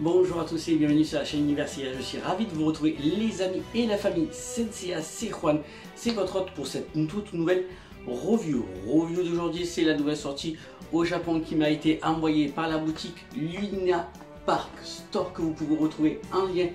Bonjour à tous et bienvenue sur la chaîne Universitaire. Je suis ravi de vous retrouver les amis et la famille Senseiya, c'est Juan, c'est votre hôte pour cette toute nouvelle review. Review d'aujourd'hui, c'est la nouvelle sortie au Japon qui m'a été envoyée par la boutique Luna Park Store que vous pouvez retrouver en lien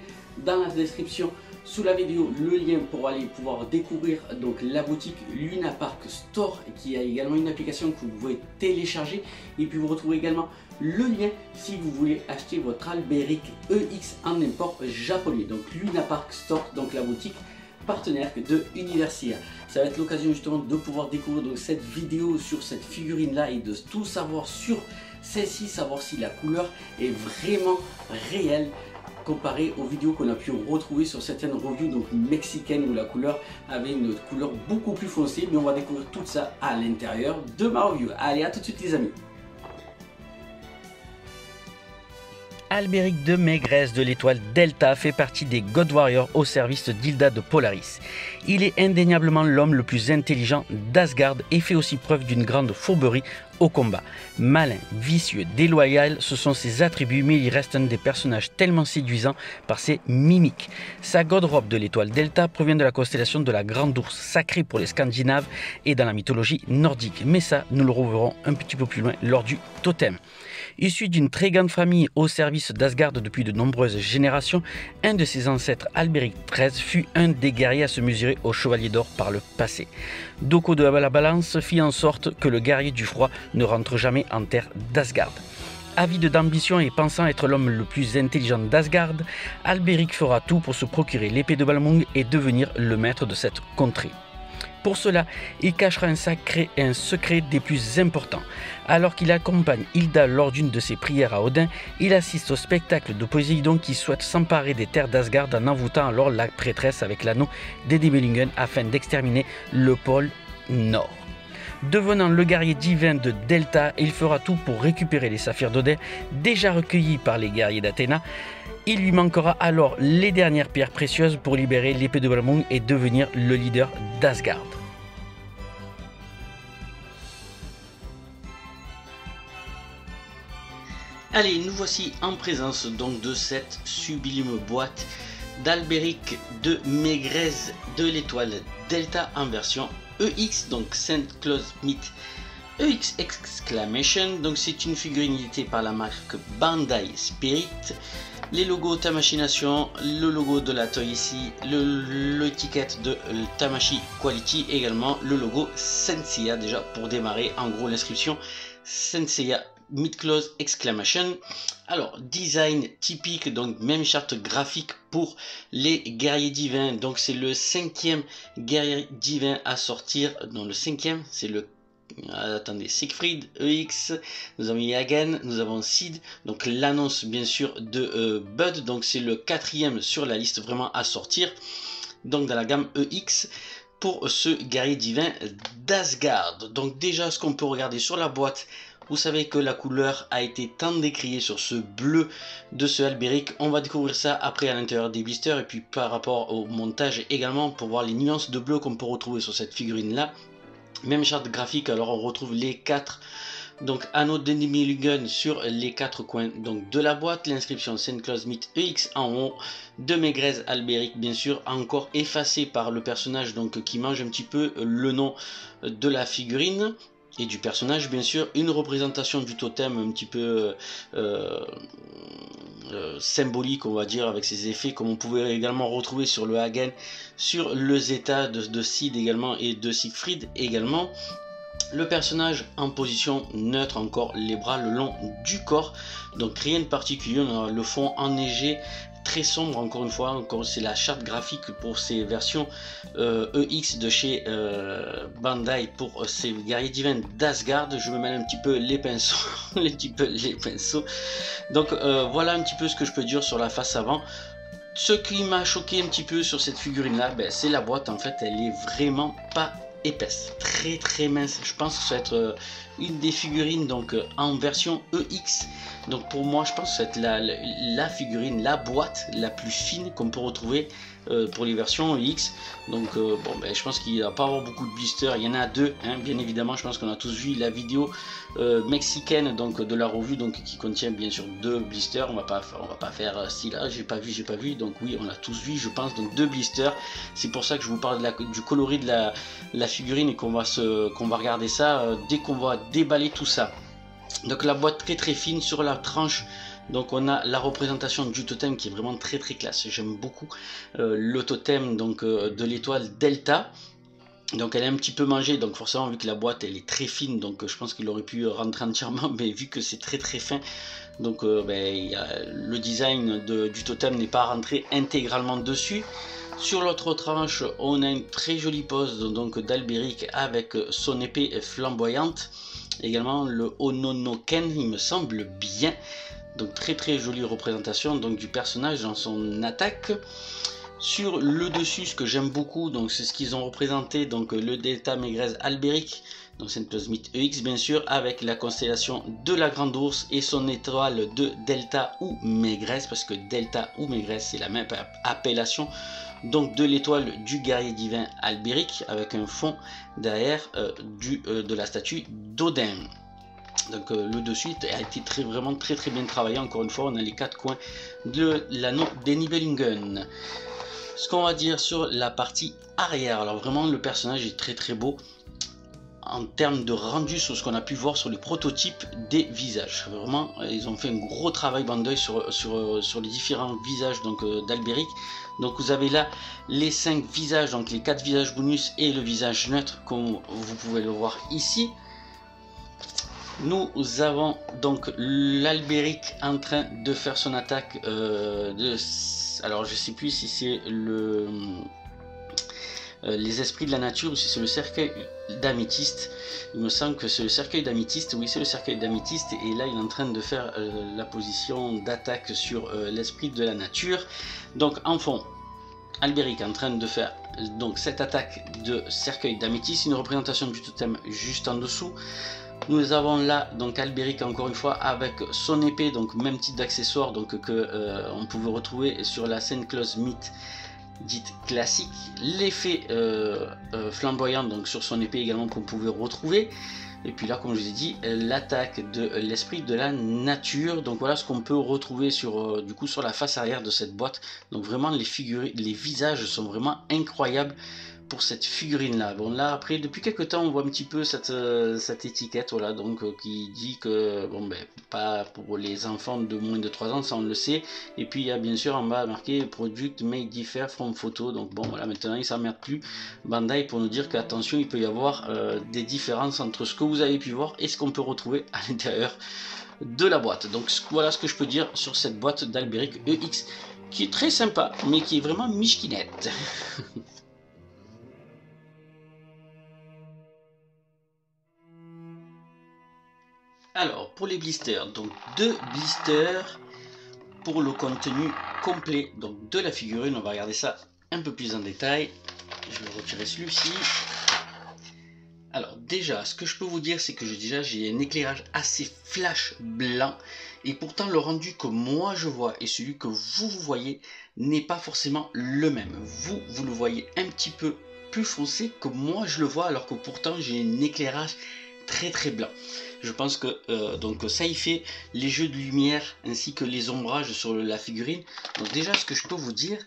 dans la description sous la vidéo le lien pour aller pouvoir découvrir donc la boutique Luna Park Store qui a également une application que vous pouvez télécharger et puis vous retrouvez également le lien si vous voulez acheter votre Alberic EX en import japonais donc Luna Park Store donc la boutique partenaire de Universia. Ça va être l'occasion justement de pouvoir découvrir donc cette vidéo sur cette figurine là et de tout savoir sur celle-ci, savoir si la couleur est vraiment réelle comparé aux vidéos qu'on a pu retrouver sur certaines revues donc mexicaines où la couleur avait une couleur beaucoup plus foncée mais on va découvrir tout ça à l'intérieur de ma review. Allez à tout de suite les amis Albéric de Maigresse de l'étoile Delta fait partie des God Warriors au service d'Hilda de Polaris. Il est indéniablement l'homme le plus intelligent d'Asgard et fait aussi preuve d'une grande fourberie au combat. Malin, vicieux, déloyal, ce sont ses attributs, mais il reste un des personnages tellement séduisants par ses mimiques. Sa god robe de l'étoile Delta provient de la constellation de la Grande Ourse, sacrée pour les Scandinaves et dans la mythologie nordique. Mais ça, nous le reverrons un petit peu plus loin lors du totem. Issu d'une très grande famille au service d'Asgard depuis de nombreuses générations, un de ses ancêtres, Alberic XIII, fut un des guerriers à se mesurer au Chevalier d'Or par le passé. Doko de la Balance fit en sorte que le guerrier du froid ne rentre jamais en terre d'Asgard. Avide d'ambition et pensant être l'homme le plus intelligent d'Asgard, Alberic fera tout pour se procurer l'épée de Balmung et devenir le maître de cette contrée. Pour cela, il cachera un, sacré, un secret des plus importants. Alors qu'il accompagne Hilda lors d'une de ses prières à Odin, il assiste au spectacle de Poséidon qui souhaite s'emparer des terres d'Asgard en envoûtant alors la prêtresse avec l'anneau d'Edibelingen afin d'exterminer le pôle Nord. Devenant le guerrier divin de Delta, il fera tout pour récupérer les saphirs d'Odin, déjà recueillis par les guerriers d'Athéna. Il lui manquera alors les dernières pierres précieuses pour libérer l'épée de Balmung et devenir le leader d'Asgard. Allez, nous voici en présence donc de cette sublime boîte d'Alberic de Maigrez de l'étoile Delta en version EX, donc Saint Claus Myth EX Exclamation, donc c'est une figurine éditée par la marque Bandai Spirit. Les logos Tamashii le logo de la toy ici, l'étiquette de Tamashi Quality, également le logo Senseiya déjà pour démarrer en gros l'inscription Senseiya mid close exclamation. Alors, design typique, donc même charte graphique pour les guerriers divins. Donc c'est le cinquième guerrier divin à sortir. dans le cinquième, c'est le euh, attendez, Siegfried, EX, nous avons Yagen, nous avons Sid, donc l'annonce bien sûr de euh, Bud, donc c'est le quatrième sur la liste vraiment à sortir, donc dans la gamme EX pour ce guerrier divin d'Asgard. Donc déjà ce qu'on peut regarder sur la boîte, vous savez que la couleur a été tant décriée sur ce bleu de ce Alberic. On va découvrir ça après à l'intérieur des blisters et puis par rapport au montage également pour voir les nuances de bleu qu'on peut retrouver sur cette figurine là. Même charte graphique, alors on retrouve les quatre donc anneau de sur les quatre coins donc de la boîte, l'inscription Saint Claus Myth EX en haut, de Maigrez Alberic bien sûr, encore effacé par le personnage donc qui mange un petit peu le nom de la figurine et du personnage bien sûr, une représentation du totem un petit peu euh, euh, symbolique on va dire avec ses effets comme on pouvait également retrouver sur le Hagen, sur le Zeta de, de Sid également et de Siegfried également. Le personnage en position neutre encore, les bras le long du corps, donc rien de particulier, on a le fond enneigé très sombre encore une fois encore c'est la charte graphique pour ces versions EX euh, de chez euh, Bandai pour ces guerriers divins d'Asgard. Je me mets un petit peu les pinceaux les pinceaux. Donc euh, voilà un petit peu ce que je peux dire sur la face avant. Ce qui m'a choqué un petit peu sur cette figurine là ben, c'est la boîte en fait elle est vraiment pas épaisse, très très mince. Je pense que ça va être euh, une des figurines donc euh, en version EX. Donc pour moi, je pense que ça va être la, figurine, la boîte la plus fine qu'on peut retrouver euh, pour les versions X. Donc euh, bon, ben, je pense qu'il va pas avoir beaucoup de blisters. Il y en a deux, hein, bien évidemment. Je pense qu'on a tous vu la vidéo euh, mexicaine donc de la revue, donc qui contient bien sûr deux blisters. On va pas, faire si là, j'ai pas vu, j'ai pas vu. Donc oui, on a tous vu, je pense. Donc deux blisters. C'est pour ça que je vous parle du coloris de la, la figurine et qu'on va se, qu'on va regarder ça dès qu'on va déballer tout ça. Donc la boîte très très fine sur la tranche donc on a la représentation du totem qui est vraiment très très classe. J'aime beaucoup euh, le totem donc, euh, de l'étoile Delta. Donc elle est un petit peu mangée, donc forcément vu que la boîte elle est très fine, donc je pense qu'il aurait pu rentrer entièrement, mais vu que c'est très très fin, donc euh, ben, le design du totem n'est pas rentré intégralement dessus. Sur l'autre tranche, on a une très jolie pose donc d'Albéric avec son épée flamboyante. Également le Ononoken, il me semble bien. Donc très très jolie représentation donc, du personnage dans son attaque. Sur le dessus, ce que j'aime beaucoup, c'est ce qu'ils ont représenté, donc le Delta Megrez Albéric, donc c'est une Cosmite EX bien sûr, avec la constellation de la Grande Ourse et son étoile de Delta ou Mégresse, parce que Delta ou Mégresse c'est la même appellation, donc de l'étoile du guerrier divin Albéric, avec un fond derrière euh, du, euh, de la statue d'Odin. Donc euh, le dessus a été très, vraiment très très bien travaillé. Encore une fois, on a les quatre coins de l'anneau des Nibelungen. Ce qu'on va dire sur la partie arrière. Alors vraiment, le personnage est très très beau en termes de rendu sur ce qu'on a pu voir sur les prototypes des visages. Vraiment, ils ont fait un gros travail Bandai sur, sur, sur les différents visages donc euh, d'Alberic. Donc vous avez là les 5 visages, donc les 4 visages bonus et le visage neutre comme vous pouvez le voir ici. Nous avons donc l'Albéric en train de faire son attaque euh, de... Alors je sais plus si c'est. Euh, les esprits de la nature ou si c'est le cercueil d'améthyste. Il me semble que c'est le cercueil d'améthyste. Oui, c'est le cercueil d'améthyste. Et là, il est en train de faire euh, la position d'attaque sur l'esprit de la nature. Donc en fond, Albéric en train de faire donc cette attaque de cercueil d'améthyste, une représentation du totem juste en dessous. Nous avons là donc Albéric encore une fois avec son épée, donc même type d'accessoire donc que euh, on pouvait retrouver sur la scène close mythe dite classique. L'effet euh, euh, flamboyant donc sur son épée également qu'on pouvait retrouver. Et puis là, comme je vous ai dit, l'attaque de l'esprit de la nature. Donc voilà ce qu'on peut retrouver sur, du coup, sur la face arrière de cette boîte. Donc vraiment, les figures, les visages sont vraiment incroyables pour cette figurine là. Bon là après depuis quelques temps on voit un petit peu cette, euh, étiquette voilà donc euh, qui dit que bon ben pas pour les enfants de moins de 3 ans ça on le sait. Et puis il y a bien sûr en bas marqué product made differ from photo donc bon voilà maintenant il s'emmerde plus. Bandai pour nous dire qu'attention il peut y avoir euh, des différences entre ce que vous avez pu voir et ce qu'on peut retrouver à l'intérieur de la boîte. Donc voilà ce que je peux dire sur cette boîte d'Alberic EX qui est très sympa mais qui est vraiment michkinette Alors, pour les blisters, donc deux blisters pour le contenu complet donc de la figurine. On va regarder ça un peu plus en détail. Je vais retirer celui-ci. Alors déjà, ce que je peux vous dire, c'est que déjà j'ai un éclairage assez flash blanc. Et pourtant, le rendu que moi je vois et celui que vous, vous voyez n'est pas forcément le même. Vous, vous le voyez un petit peu plus foncé que moi je le vois, alors que pourtant j'ai un éclairage très très blanc. Je pense que euh, ça y fait les jeux de lumière ainsi que les ombrages sur la figurine. Donc déjà ce que je peux vous dire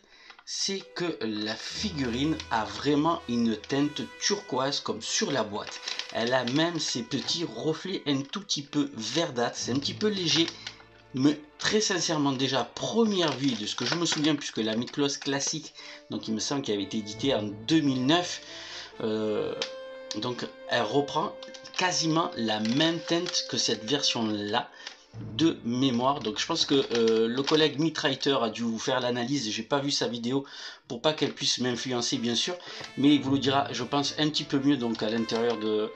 c'est que la figurine a vraiment une teinte turquoise comme sur la boîte. Elle a même ces petits reflets un tout petit peu verdâtres, c'est un petit peu léger. Mais très sincèrement déjà première vue de ce que je me souviens puisque la Mythlos classique, donc il me semble qu'elle avait été éditée en 2009, euh, donc elle reprend quasiment la même teinte que cette version là de mémoire. Donc je pense que euh, le collègue Mitriter a dû vous faire l'analyse j'ai pas vu sa vidéo pour pas qu'elle puisse m'influencer bien sûr. Mais il vous le dira je pense un petit peu mieux donc à l'intérieur de,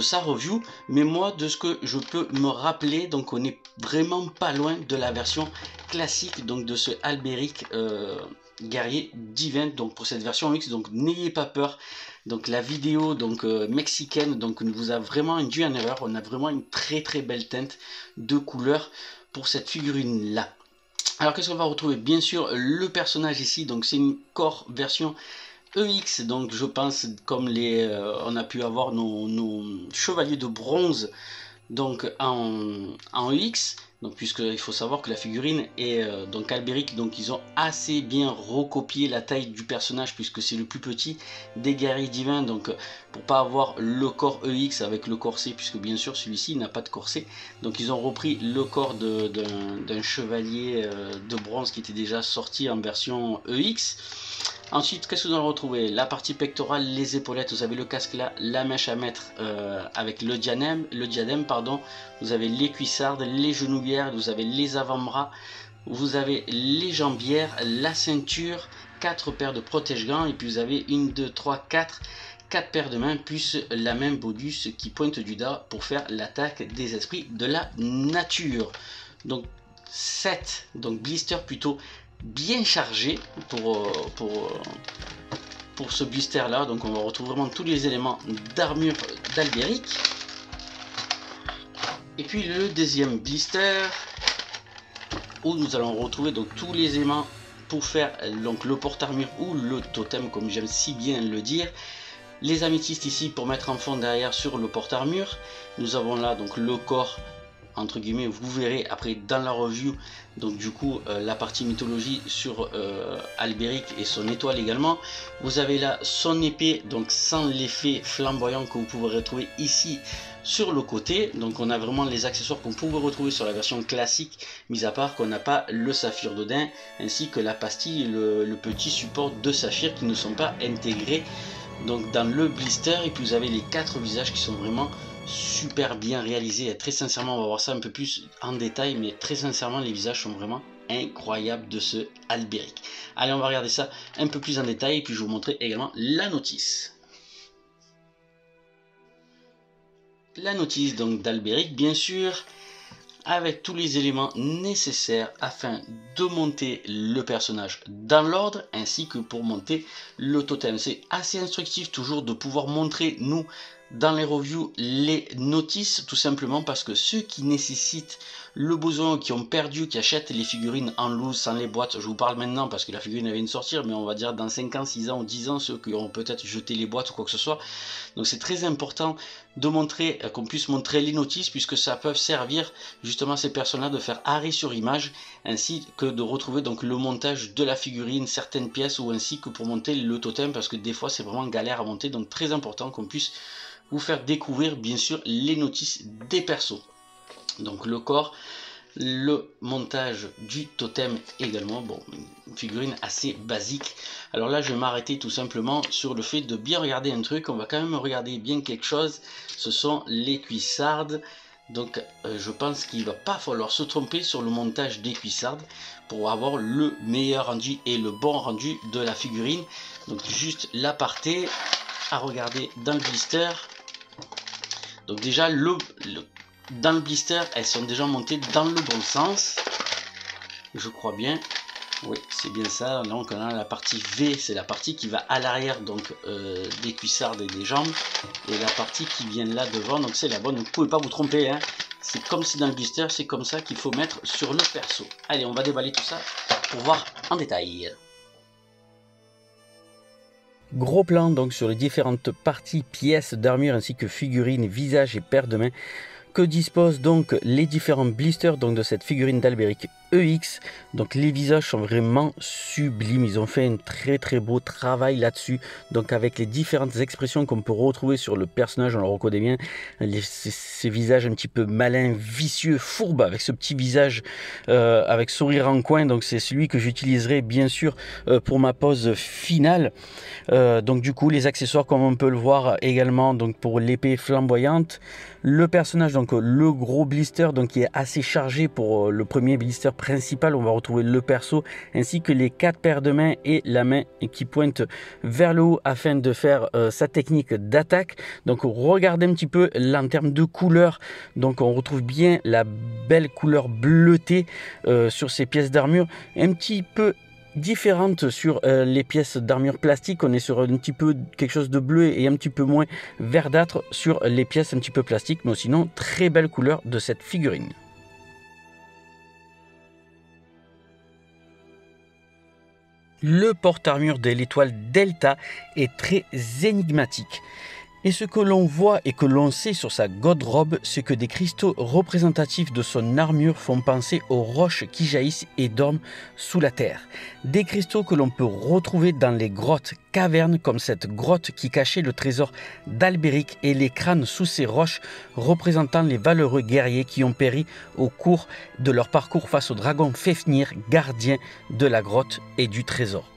sa review. Mais moi de ce que je peux me rappeler donc on est vraiment pas loin de la version classique donc de ce Albéric euh, guerrier divin donc pour cette version X donc n'ayez pas peur donc la vidéo donc euh, mexicaine donc nous vous a vraiment induit en erreur. On a vraiment une très très belle teinte de couleur pour cette figurine là. Alors qu'est-ce qu'on va retrouver? Bien sûr le personnage ici, donc c'est une core version EX, donc je pense comme les, euh, on a pu avoir nos, chevaliers de bronze donc en, en EX, donc puisqu'il faut savoir que la figurine est euh, donc albérique, donc ils ont assez bien recopié la taille du personnage puisque c'est le plus petit des guerriers divins, donc pour pas avoir le corps EX avec le corset, puisque bien sûr celui-ci n'a pas de corset, donc ils ont repris le corps d'un chevalier euh, de bronze qui était déjà sorti en version EX. Ensuite, qu'est-ce que vous allez retrouver La partie pectorale, les épaulettes, vous avez le casque là, la mèche à mettre euh, avec le diadème, le diadème pardon. vous avez les cuissardes, les genouillères, vous avez les avant-bras, vous avez les jambières, la ceinture, quatre paires de protège-gants et puis vous avez une, deux, trois, quatre, quatre paires de mains plus la main Bodus qui pointe du doigt pour faire l'attaque des esprits de la nature. Donc 7, donc blister plutôt bien chargé pour, euh, pour, euh, pour ce blister là. Donc on va retrouver vraiment tous les éléments d'armure d'Albéric. Et puis le deuxième blister où nous allons retrouver donc tous les éléments pour faire donc le porte-armure ou le totem comme j'aime si bien le dire. Les améthystes ici pour mettre en fond derrière sur le porte-armure. Nous avons là donc le corps entre guillemets, vous verrez après dans la review, donc du coup euh, la partie mythologie sur euh, Albéric et son étoile également. Vous avez là son épée, donc sans l'effet flamboyant que vous pouvez retrouver ici sur le côté. Donc on a vraiment les accessoires qu'on pouvait retrouver sur la version classique, mis à part qu'on n'a pas le saphir d'Odin, ainsi que la pastille et le, petit support de saphir qui ne sont pas intégrés donc dans le blister. Et puis vous avez les quatre visages qui sont vraiment super bien réalisé. Et très sincèrement, on va voir ça un peu plus en détail, mais très sincèrement, les visages sont vraiment incroyables de ce Albéric. Allez, on va regarder ça un peu plus en détail, et puis je vous montrer également la notice. La notice donc d'Albéric, bien sûr, avec tous les éléments nécessaires afin de monter le personnage dans l'ordre ainsi que pour monter le totem. C'est assez instructif toujours de pouvoir montrer nous dans les reviews les notices tout simplement parce que ceux qui nécessitent le besoin, qui ont perdu, qui achètent les figurines en loose sans les boîtes, je vous parle maintenant parce que la figurine vient de sortir, mais on va dire dans 5 ans, 6 ans ou 10 ans, ceux qui auront peut-être jeté les boîtes ou quoi que ce soit. Donc c'est très important de montrer, euh, qu'on puisse montrer les notices puisque ça peut servir justement à ces personnes-là de faire arrêt sur image ainsi que de retrouver donc le montage de la figurine, certaines pièces ou ainsi que pour monter le totem parce que des fois c'est vraiment galère à monter donc très important qu'on puisse vous faire découvrir bien sûr les notices des persos. Donc le corps, le montage du totem également, bon, une figurine assez basique. Alors là je vais m'arrêter tout simplement sur le fait de bien regarder un truc, on va quand même regarder bien quelque chose, ce sont les cuissardes. Donc euh, je pense qu'il va pas falloir se tromper sur le montage des cuissardes pour avoir le meilleur rendu et le bon rendu de la figurine. Donc juste l'aparté à regarder dans le blister donc déjà, le, dans le blister, elles sont déjà montées dans le bon sens. Je crois bien. Oui, c'est bien ça. Donc on a la partie V, c'est la partie qui va à l'arrière donc euh, des cuissardes et des jambes. Et la partie qui vient là devant, donc c'est la bonne. Vous ne pouvez pas vous tromper. Hein. C'est comme si dans le blister, c'est comme ça qu'il faut mettre sur le perso. Allez, on va déballer tout ça pour voir en détail. Gros plan donc sur les différentes parties, pièces d'armure ainsi que figurines, visages et paires de mains. Que disposent donc les différents blisters de cette figurine d'Alberic EX. Donc les visages sont vraiment sublimes. Ils ont fait un très très beau travail là-dessus. Donc avec les différentes expressions qu'on peut retrouver sur le personnage, on le reconnaît bien. ces, visages un petit peu malins, vicieux, fourbes, avec ce petit visage euh, avec sourire en coin. Donc c'est celui que j'utiliserai bien sûr euh, pour ma pose finale. Euh, donc du coup les accessoires comme on peut le voir également donc pour l'épée flamboyante. Le personnage, donc le gros blister, donc qui est assez chargé pour le premier blister principal. On va retrouver le perso ainsi que les quatre paires de mains et la main qui pointe vers le haut afin de faire euh, sa technique d'attaque. Donc regardez un petit peu là en termes de couleur. Donc on retrouve bien la belle couleur bleutée euh, sur ces pièces d'armure, un petit peu différente sur euh, les pièces d'armure plastique. On est sur un petit peu quelque chose de bleu et un petit peu moins verdâtre sur les pièces un petit peu plastiques. Mais sinon, très belle couleur de cette figurine. Le porte-armure de l'étoile Delta est très énigmatique. Et ce que l'on voit et que l'on sait sur sa robe, c'est que des cristaux représentatifs de son armure font penser aux roches qui jaillissent et dorment sous la terre. Des cristaux que l'on peut retrouver dans les grottes, cavernes comme cette grotte qui cachait le trésor d'Albéric et les crânes sous ces roches représentant les valeureux guerriers qui ont péri au cours de leur parcours face au dragon Fefnir, gardien de la grotte et du trésor.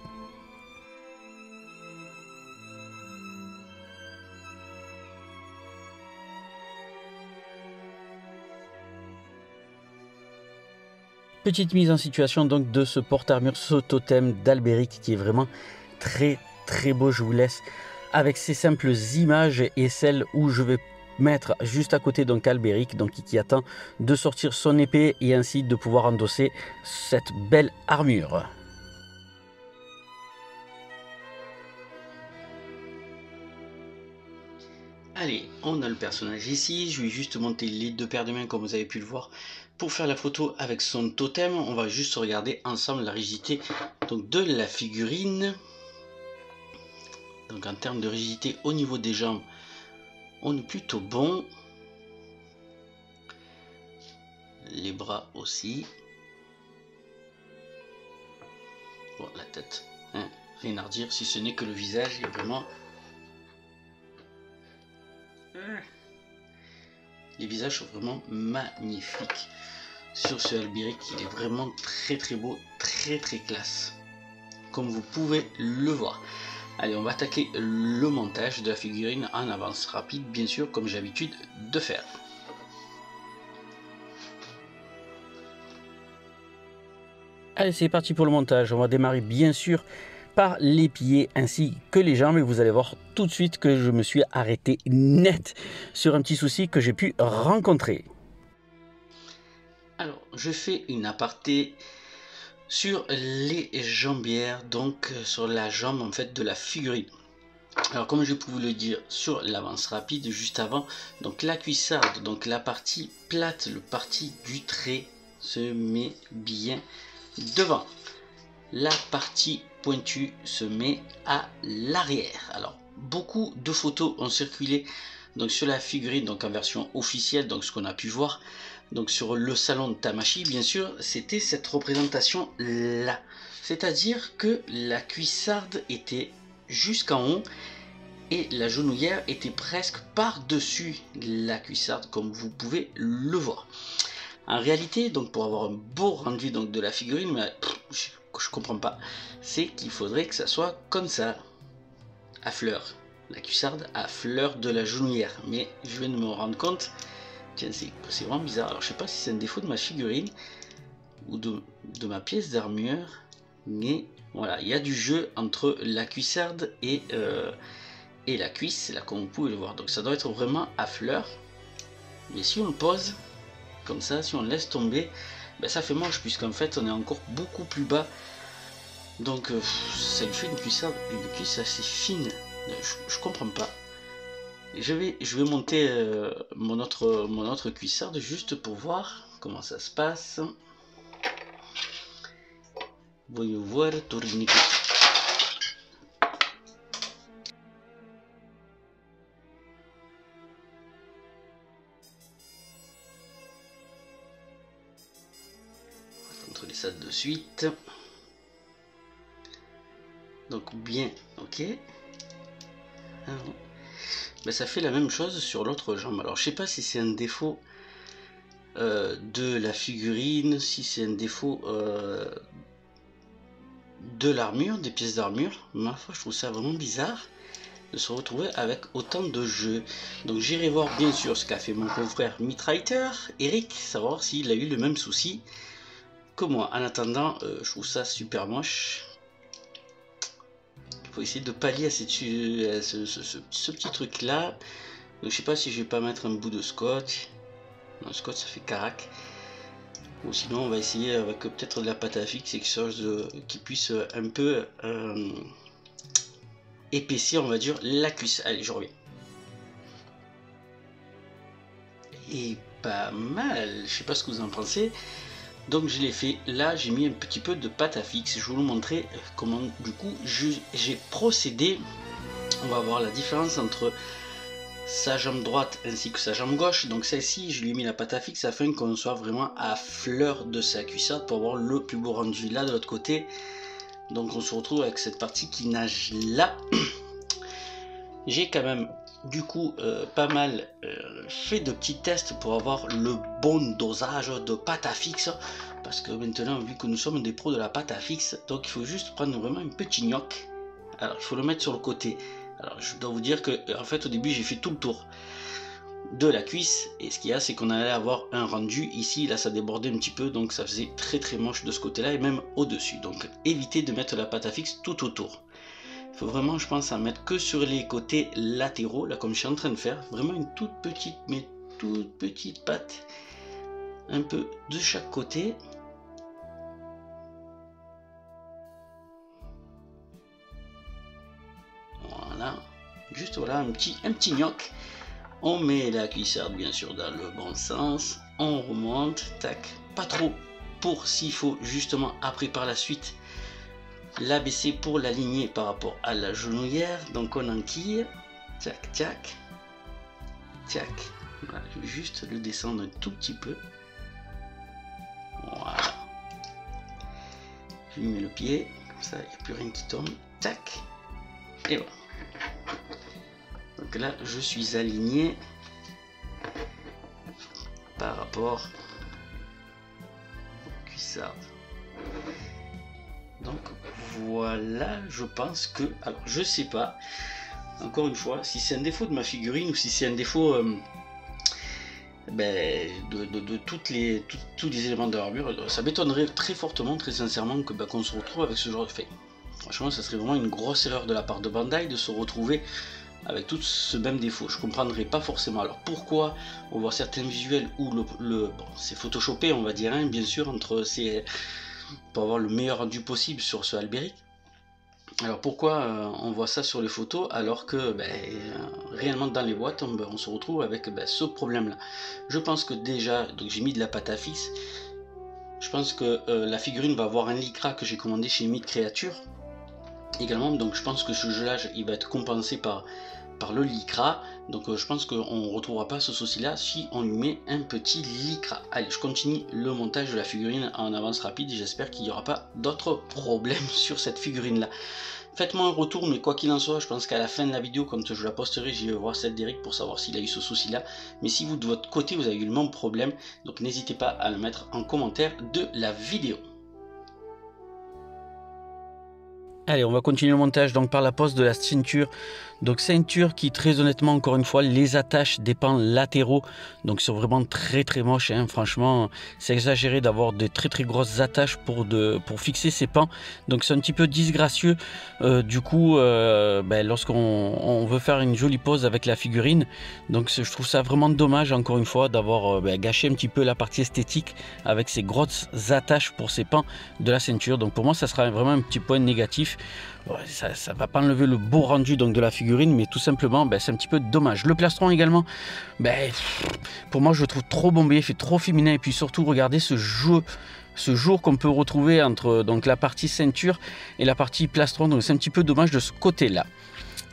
Petite mise en situation donc de ce porte-armure, ce totem d'Albéric qui est vraiment très très beau. Je vous laisse avec ces simples images et celles où je vais mettre juste à côté donc Albéric donc qui attend de sortir son épée et ainsi de pouvoir endosser cette belle armure. Allez, on a le personnage ici, je vais juste monter les deux paires de mains comme vous avez pu le voir pour faire la photo avec son totem. On va juste regarder ensemble la rigidité donc, de la figurine. Donc en termes de rigidité au niveau des jambes, on est plutôt bon. Les bras aussi. Bon, la tête, hein, rien à redire, si ce n'est que le visage est vraiment les visages sont vraiment magnifiques. Sur ce Albiric, il est vraiment très très beau, très très classe. Comme vous pouvez le voir. Allez, on va attaquer le montage de la figurine en avance rapide, bien sûr, comme j'ai l'habitude de faire. Allez, c'est parti pour le montage. On va démarrer bien sûr par les pieds ainsi que les jambes et vous allez voir tout de suite que je me suis arrêté net sur un petit souci que j'ai pu rencontrer. Alors, je fais une aparté sur les jambières, donc euh, sur la jambe en fait de la figurine. Alors comme je peux vous le dire sur l'avance rapide juste avant, donc la cuissarde, donc la partie plate, le parti du trait se met bien devant. La partie pointue se met à l'arrière. Alors beaucoup de photos ont circulé donc sur la figurine donc en version officielle donc ce qu'on a pu voir donc sur le salon de Tamashi bien sûr c'était cette représentation là c'est à dire que la cuissarde était jusqu'en haut et la genouillère était presque par dessus la cuissarde comme vous pouvez le voir. En réalité donc pour avoir un beau rendu donc de la figurine je, je comprends pas c'est qu'il faudrait que ça soit comme ça à fleur la cuissarde à fleur de la genouillère. Mais je viens de me rendre compte, tiens, c'est vraiment bizarre. Alors je sais pas si c'est un défaut de ma figurine ou de, ma pièce d'armure, mais voilà, il y a du jeu entre la cuissarde et, euh, la cuisse, là comme vous pouvez le voir. Donc ça doit être vraiment à fleur. Mais si on le pose comme ça, si on le laisse tomber, ben ça fait moche puisqu'en fait on est encore beaucoup plus bas. Donc euh, ça lui fait une cuissarde, une cuisse assez fine je, comprends pas. Je vais, je vais monter euh, mon, autre, mon autre cuissarde juste pour voir comment ça se passe. Voyons voir, tourniquet. Suite. Donc bien, ok. Ben, ça fait la même chose sur l'autre jambe. Alors je sais pas si c'est un défaut euh, de la figurine, si c'est un défaut euh, de l'armure, des pièces d'armure. Ma foi, je trouve ça vraiment bizarre de se retrouver avec autant de jeux. Donc j'irai voir bien sûr ce qu'a fait mon confrère Mitraiter, Eric, savoir s'il a eu le même souci moi. En attendant, euh, je trouve ça super moche faut essayer de pallier à, ce, petit truc là. Donc je sais pas si je vais pas mettre un bout de scotch. Non, scotch ça fait carac. Ou sinon on va essayer avec peut-être de la pâte à fixe, quelque chose qui puisse un peu euh, épaissir on va dire la cuisse. Allez je reviens. Et pas mal, je sais pas ce que vous en pensez. Donc je l'ai fait. Là, j'ai mis un petit peu de pâte à fixe. Je vais vous montrer euh, comment du coup j'ai procédé. On va voir la différence entre sa jambe droite ainsi que sa jambe gauche. Donc celle-ci, je lui ai mis la pâte à fixe afin qu'on soit vraiment à fleur de sa cuissade pour avoir le plus beau rendu. Là, de l'autre côté, donc on se retrouve avec cette partie qui nage là. J'ai quand même du coup euh, pas mal euh, fait de petits tests pour avoir le bon dosage de pâte à fixe parce que maintenant vu que nous sommes des pros de la pâte à fixe donc il faut juste prendre vraiment un petit gnoc alors il faut le mettre sur le côté. Alors je dois vous dire que en fait au début j'ai fait tout le tour de la cuisse et ce qu'il y a c'est qu'on allait avoir un rendu. Ici là ça débordait un petit peu donc ça faisait très très moche de ce côté là et même au dessus donc évitez de mettre la pâte à fixe tout autour faut vraiment, je pense, à mettre que sur les côtés latéraux, là, comme je suis en train de faire. Vraiment une toute petite, mais toute petite patte. Un peu de chaque côté. Voilà. Juste voilà, un petit, un petit gnoc. On met la cuissarde, bien sûr, dans le bon sens. On remonte, tac. Pas trop pour s'il faut justement après par la suite l'abaisser pour l'aligner par rapport à la genouillère. Donc on enquille, tac, tac, tac. Voilà, juste le descendre un tout petit peu. Voilà. Je lui mets le pied, comme ça il n'y a plus rien qui tombe. Tac. Et voilà. Donc là, je suis aligné par rapport au cuissard. Donc voilà, je pense que... Alors je sais pas, encore une fois, si c'est un défaut de ma figurine ou si c'est un défaut euh, ben, de, toutes les, tous les éléments de l'armure, ça m'étonnerait très fortement, très sincèrement, que ben, qu'on se retrouve avec ce genre de fait. Franchement, ça serait vraiment une grosse erreur de la part de Bandai de se retrouver avec tout ce même défaut. Je comprendrais pas forcément. Alors pourquoi on voit certains visuels où le, bon, c'est photoshopé, on va dire, hein, bien sûr, entre ces pour avoir le meilleur rendu possible sur ce Albéric. Alors pourquoi euh, on voit ça sur les photos alors que ben, réellement dans les boîtes on, se retrouve avec ben, ce problème là Je pense que déjà, j'ai mis de la pâte à fixe, je pense que euh, la figurine va avoir un lycra que j'ai commandé chez Myth Creature également, donc je pense que ce là il va être compensé par par le lycra. Donc euh, je pense qu'on ne retrouvera pas ce souci là si on lui met un petit lycra. Allez, je continue le montage de la figurine en avance rapide. J'espère qu'il n'y aura pas d'autres problèmes sur cette figurine là. Faites-moi un retour, mais quoi qu'il en soit, je pense qu'à la fin de la vidéo, quand je la posterai, vais voir celle d'Eric pour savoir s'il a eu ce souci-là. Mais si vous, de votre côté, vous avez eu le même problème, donc n'hésitez pas à le mettre en commentaire de la vidéo. Allez, on va continuer le montage donc par la pose de la ceinture. Donc ceinture qui très honnêtement encore une fois les attaches des pans latéraux donc sont vraiment très très moches. Hein. Franchement c'est exagéré d'avoir de très très grosses attaches pour, de, pour fixer ces pans. Donc c'est un petit peu disgracieux euh, du coup euh, ben, lorsqu'on veut faire une jolie pose avec la figurine. Donc je trouve ça vraiment dommage encore une fois d'avoir euh, ben, gâché un petit peu la partie esthétique avec ces grosses attaches pour ces pans de la ceinture. Donc pour moi ça sera vraiment un petit point négatif ça, ne va pas enlever le beau rendu donc de la figurine, mais tout simplement, ben, c'est un petit peu dommage. Le plastron également, ben, pour moi, je le trouve trop bombé, fait trop féminin, et puis surtout, regardez ce jeu ce jour qu'on peut retrouver entre donc la partie ceinture et la partie plastron. Donc c'est un petit peu dommage de ce côté là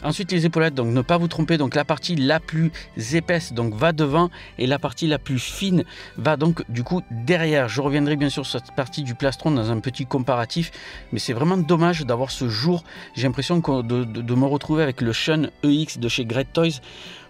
Ensuite les épaulettes, donc ne pas vous tromper, donc la partie la plus épaisse donc va devant et la partie la plus fine va donc du coup derrière. Je reviendrai bien sûr sur cette partie du plastron dans un petit comparatif, mais c'est vraiment dommage d'avoir ce jour. J'ai l'impression de, de, me retrouver avec le Shun EX de chez Great Toys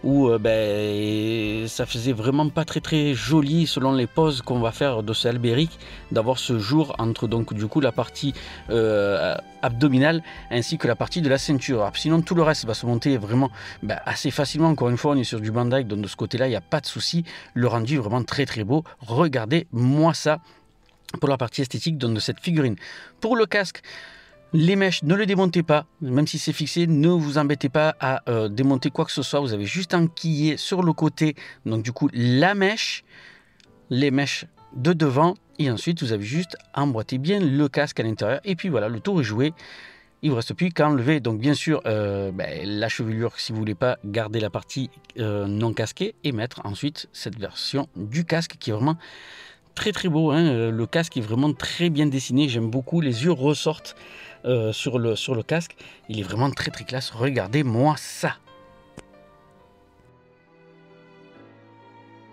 où euh, ben, ça faisait vraiment pas très très joli selon les poses qu'on va faire de ce Albéric d'avoir ce jour entre donc du coup la partie euh, abdominale ainsi que la partie de la ceinture. sinon tout le reste va se monter vraiment ben, assez facilement. Encore une fois on est sur du Bandai donc de ce côté là il n'y a pas de souci. Le rendu est vraiment très très beau. Regardez moi ça pour la partie esthétique de cette figurine. Pour le casque, les mèches, ne le démontez pas, même si c'est fixé, ne vous embêtez pas à euh, démonter quoi que ce soit. Vous avez juste enquillé sur le côté, donc du coup la mèche, les mèches de devant, et ensuite vous avez juste emboîté bien le casque à l'intérieur. Et puis voilà, le tour est joué. Il vous reste plus qu'à enlever, donc bien sûr, euh, ben, la chevelure si vous voulez pas garder la partie euh, non casquée et mettre ensuite cette version du casque qui est vraiment très très beau, hein. le casque est vraiment très bien dessiné, j'aime beaucoup, les yeux ressortent sur, le, sur le casque, il est vraiment très très classe, regardez-moi ça.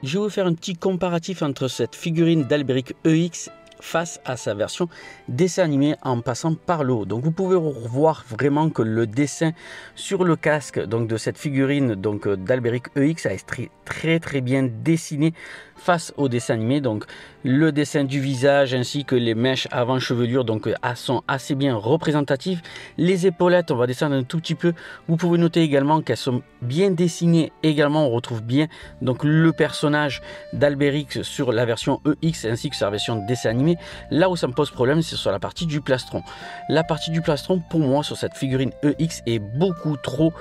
Je vais vous faire un petit comparatif entre cette figurine d'Alberic EX face à sa version dessin animé en passant par le haut. Donc vous pouvez voir vraiment que le dessin sur le casque donc de cette figurine donc d'Alberic EX a été très très bien dessiné face au dessin animé. Donc le dessin du visage ainsi que les mèches avant chevelure donc euh, sont assez bien représentatives. Les épaulettes, on va descendre un tout petit peu. Vous pouvez noter également qu'elles sont bien dessinées. Également, on retrouve bien donc le personnage d'Alberic sur la version EX ainsi que sur la version dessin animé. Là où ça me pose problème, c'est sur la partie du plastron. La partie du plastron, pour moi, sur cette figurine EX est beaucoup trop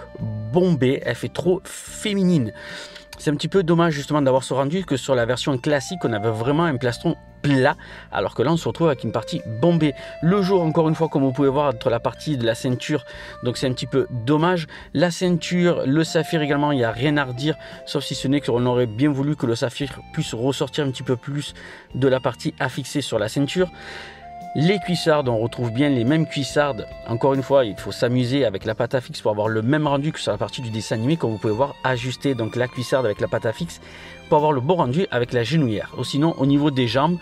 bombée. Elle fait trop féminine. C'est un petit peu dommage justement d'avoir ce rendu que sur la version classique on avait vraiment un plastron plat alors que là on se retrouve avec une partie bombée. Le jour encore une fois comme vous pouvez voir entre la partie de la ceinture donc c'est un petit peu dommage. La ceinture le saphir également il n'y a rien à redire sauf si ce n'est qu'on aurait bien voulu que le saphir puisse ressortir un petit peu plus de la partie affixée sur la ceinture les cuissardes, on retrouve bien les mêmes cuissardes. Encore une fois, il faut s'amuser avec la pâte fixe pour avoir le même rendu que sur la partie du dessin animé. Comme vous pouvez voir, ajuster donc la cuissarde avec la pâte à fixe pour avoir le bon rendu avec la genouillère. Ou sinon, au niveau des jambes,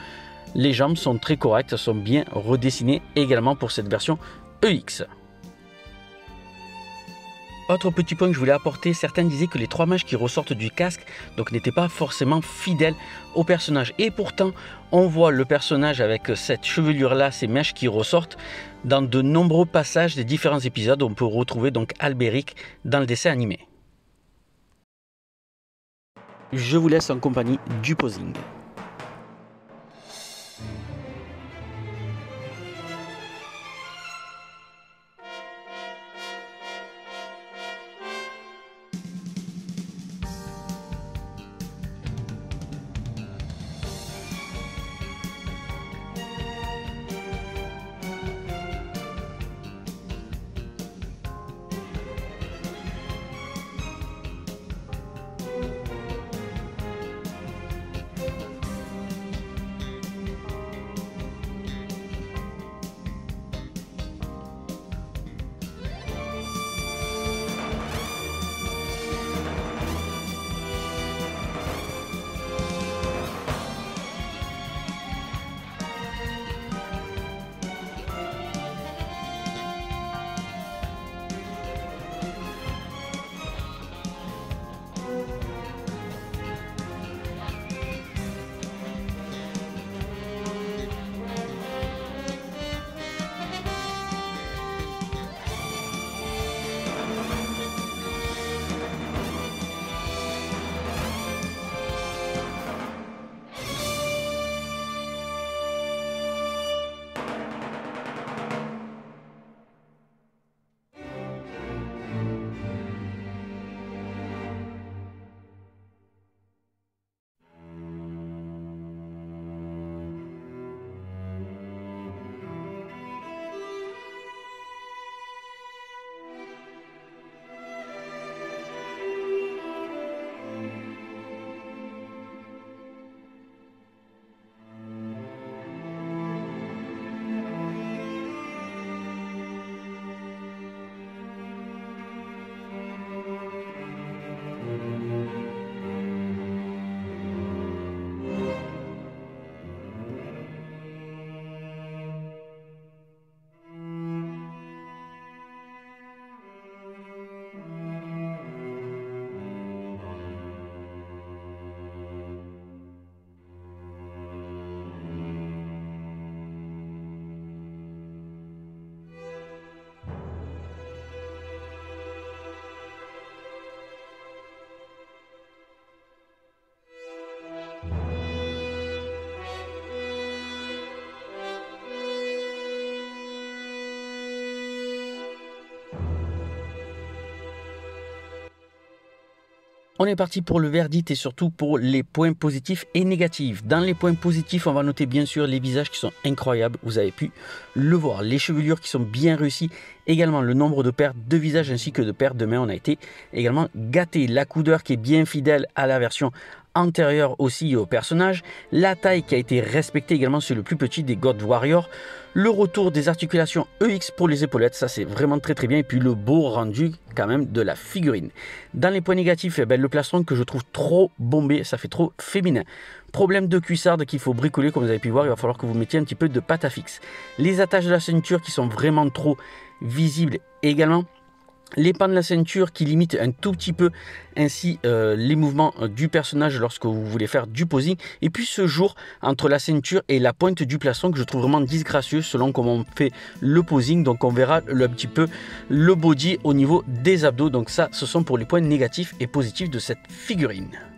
les jambes sont très correctes, sont bien redessinées également pour cette version EX. Autre petit point que je voulais apporter, certains disaient que les trois mages qui ressortent du casque donc n'étaient pas forcément fidèles au personnage. Et pourtant, on voit le personnage avec cette chevelure là, ces mèches qui ressortent dans de nombreux passages des différents épisodes. On peut retrouver donc Albéric dans le dessin animé. Je vous laisse en compagnie du posing. On est parti pour le verdict et surtout pour les points positifs et négatifs. Dans les points positifs, on va noter bien sûr les visages qui sont incroyables, vous avez pu le voir. Les chevelures qui sont bien réussies, également le nombre de paires de visages ainsi que de paires de mains. On a été également gâté. La couleur qui est bien fidèle à la version antérieure aussi au personnage, la taille qui a été respectée également sur le plus petit des God Warrior, le retour des articulations EX pour les épaulettes, ça c'est vraiment très très bien, et puis le beau rendu quand même de la figurine. Dans les points négatifs, eh ben, le plastron que je trouve trop bombé, ça fait trop féminin. Problème de cuissarde qu'il faut bricoler, comme vous avez pu voir, il va falloir que vous mettiez un petit peu de pâte à fixe. Les attaches de la ceinture qui sont vraiment trop visibles également les pans de la ceinture qui limitent un tout petit peu ainsi euh, les mouvements euh, du personnage lorsque vous voulez faire du posing. Et puis ce jour entre la ceinture et la pointe du plastron que je trouve vraiment disgracieux selon comment on fait le posing. Donc on verra le, un petit peu le body au niveau des abdos. Donc ça ce sont pour les points négatifs et positifs de cette figurine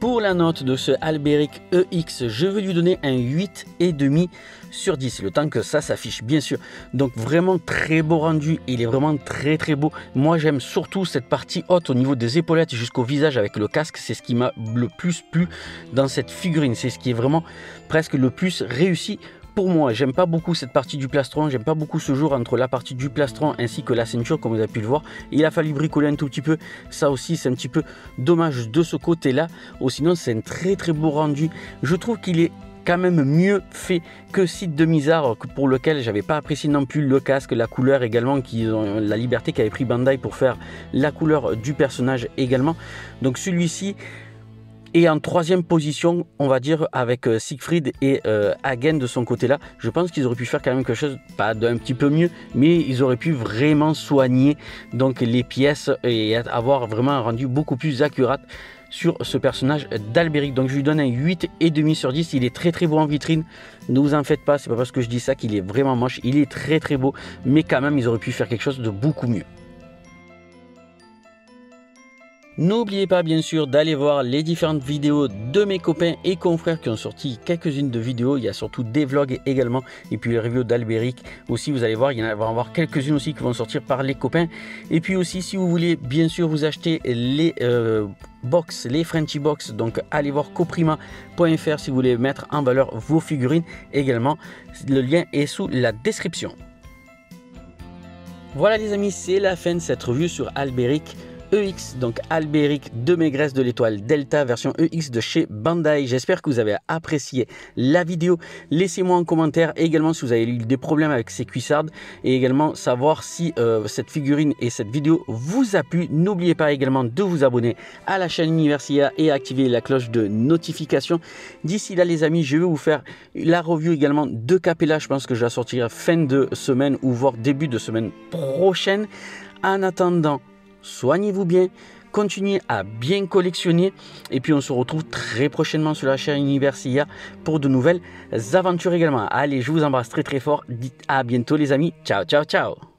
pour la note de ce Alberic EX, je vais lui donner un 8,5 sur 10. Le temps que ça s'affiche, bien sûr. Donc vraiment très beau rendu. Il est vraiment très très beau. Moi j'aime surtout cette partie haute au niveau des épaulettes jusqu'au visage avec le casque. C'est ce qui m'a le plus plu dans cette figurine. C'est ce qui est vraiment presque le plus réussi pour moi, j'aime pas beaucoup cette partie du plastron, j'aime pas beaucoup ce jour entre la partie du plastron ainsi que la ceinture comme vous avez pu le voir. Il a fallu bricoler un tout petit peu, ça aussi c'est un petit peu dommage de ce côté-là. Ou sinon c'est un très très beau rendu. Je trouve qu'il est quand même mieux fait que Site de Mizar pour lequel j'avais pas apprécié non plus le casque, la couleur également, qui, la liberté qu'avait pris Bandai pour faire la couleur du personnage également. Donc celui-ci, et en troisième position, on va dire avec euh, Siegfried et euh, Hagen de son côté-là, je pense qu'ils auraient pu faire quand même quelque chose, pas d'un petit peu mieux, mais ils auraient pu vraiment soigner donc les pièces et avoir vraiment un rendu beaucoup plus accurate sur ce personnage d'Alberic. Donc je lui donne un 8,5 sur 10. Il est très très beau en vitrine. Ne vous en faites pas, c'est pas parce que je dis ça qu'il est vraiment moche. Il est très très beau, mais quand même ils auraient pu faire quelque chose de beaucoup mieux. N'oubliez pas bien sûr d'aller voir les différentes vidéos de mes copains et confrères qui ont sorti quelques-unes de vidéos. Il y a surtout des vlogs également et puis les reviews d'Alberic aussi. Vous allez voir, il y en avoir quelques-unes aussi qui vont sortir par les copains. Et puis aussi, si vous voulez bien sûr vous acheter les euh, box, les Frenchy Box, donc allez voir coprima.fr si vous voulez mettre en valeur vos figurines également. Le lien est sous la description. Voilà les amis, c'est la fin de cette revue sur Alberic. EX, donc Albéric de Maigresse de l'étoile Delta version EX de chez Bandai. J'espère que vous avez apprécié la vidéo. Laissez-moi en commentaire également si vous avez eu des problèmes avec ces cuissardes et également savoir si euh, cette figurine et cette vidéo vous a plu. N'oubliez pas également de vous abonner à la chaîne Universia et activer la cloche de notification. D'ici là les amis, je vais vous faire la review également de Capella. Je pense que je la sortirai fin de semaine ou voire début de semaine prochaine. En attendant, soignez-vous bien, continuez à bien collectionner et puis on se retrouve très prochainement sur la chaîne Universia pour de nouvelles aventures également. Allez, je vous embrasse très très fort. Dites à bientôt les amis. Ciao, ciao, ciao.